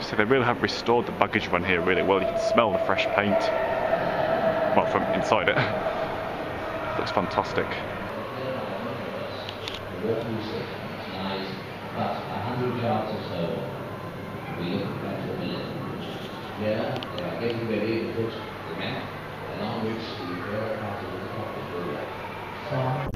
So they really have restored the baggage run here really well. You can smell the fresh paint. Well, from inside it. Looks fantastic. lies about a hundred yards or so. We look at the village. Here, they are getting ready to put the map along which the air part of the top is built.